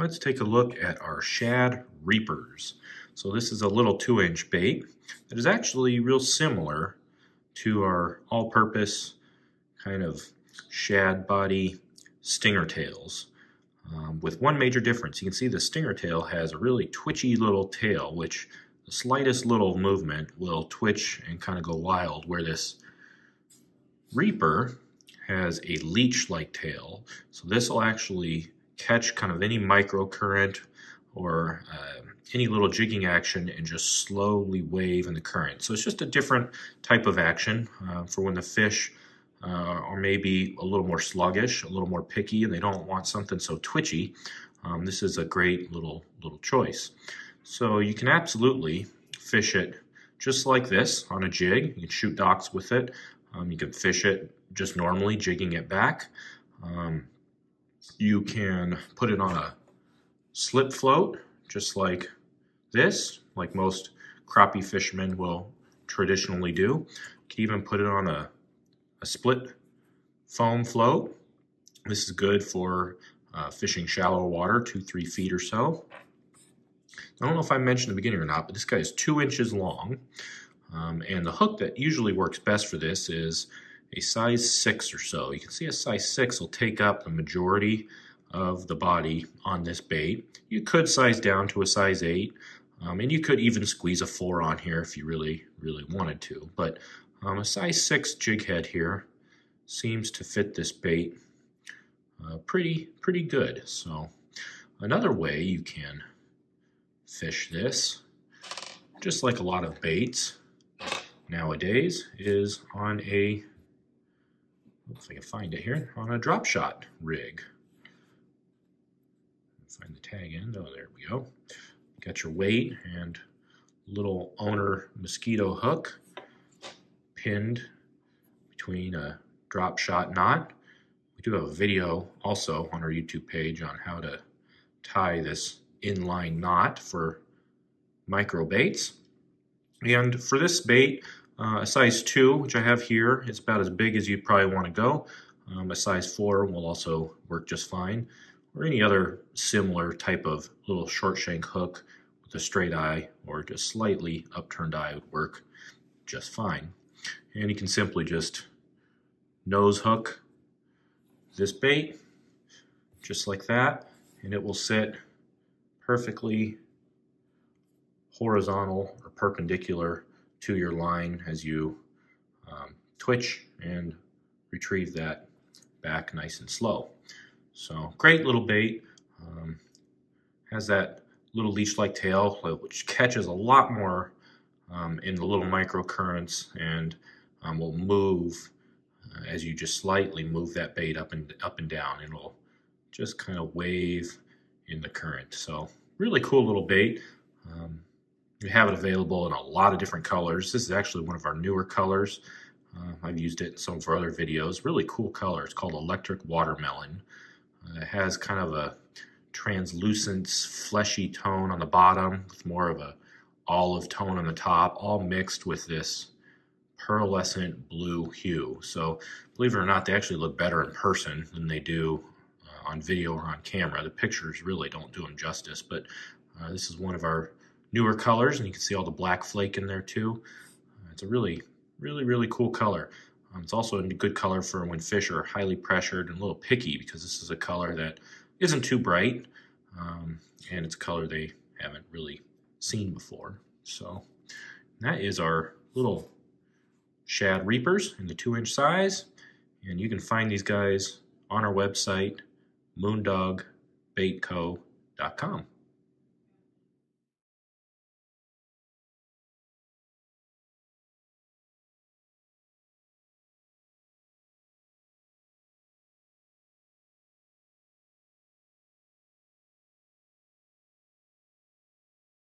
let's take a look at our shad reapers. So this is a little two inch bait that is actually real similar to our all-purpose kind of shad body stinger tails. Um, with one major difference, you can see the stinger tail has a really twitchy little tail, which the slightest little movement will twitch and kind of go wild, where this Reaper has a leech-like tail. So this will actually catch kind of any microcurrent or uh, any little jigging action and just slowly wave in the current. So it's just a different type of action uh, for when the fish uh, are maybe a little more sluggish, a little more picky, and they don't want something so twitchy. Um, this is a great little little choice. So you can absolutely fish it just like this on a jig. You can shoot docks with it. Um, you can fish it just normally, jigging it back. Um, you can put it on a slip float, just like this, like most crappie fishermen will traditionally do. You can even put it on a, a split foam float. This is good for uh, fishing shallow water, two, three feet or so. I don't know if I mentioned the beginning or not, but this guy is two inches long. Um, and the hook that usually works best for this is a size 6 or so. You can see a size 6 will take up the majority of the body on this bait. You could size down to a size 8, um, and you could even squeeze a 4 on here if you really, really wanted to. But um, a size 6 jig head here seems to fit this bait uh, pretty, pretty good. So another way you can fish this, just like a lot of baits, nowadays is on a, if I can find it here, on a drop shot rig. Find the tag end, oh there we go. Got your weight and little owner mosquito hook pinned between a drop shot knot. We do have a video also on our YouTube page on how to tie this inline knot for micro baits. And for this bait, uh, a size 2, which I have here, it's about as big as you'd probably want to go. Um, a size 4 will also work just fine. Or any other similar type of little short shank hook with a straight eye or just slightly upturned eye would work just fine. And you can simply just nose hook this bait just like that and it will sit perfectly horizontal or perpendicular to your line as you um, twitch and retrieve that back nice and slow. So great little bait. Um, has that little leech-like tail which catches a lot more um, in the little microcurrents and um, will move uh, as you just slightly move that bait up and up and down. It'll just kind of wave in the current. So really cool little bait. Um, we have it available in a lot of different colors. This is actually one of our newer colors. Uh, I've used it in some of our other videos. Really cool color. It's called Electric Watermelon. Uh, it has kind of a translucent, fleshy tone on the bottom with more of a olive tone on the top, all mixed with this pearlescent blue hue. So believe it or not, they actually look better in person than they do uh, on video or on camera. The pictures really don't do them justice, but uh, this is one of our newer colors, and you can see all the black flake in there too. Uh, it's a really, really, really cool color. Um, it's also a good color for when fish are highly pressured and a little picky because this is a color that isn't too bright, um, and it's a color they haven't really seen before. So that is our little shad reapers in the two inch size. And you can find these guys on our website, moondogbaitco.com.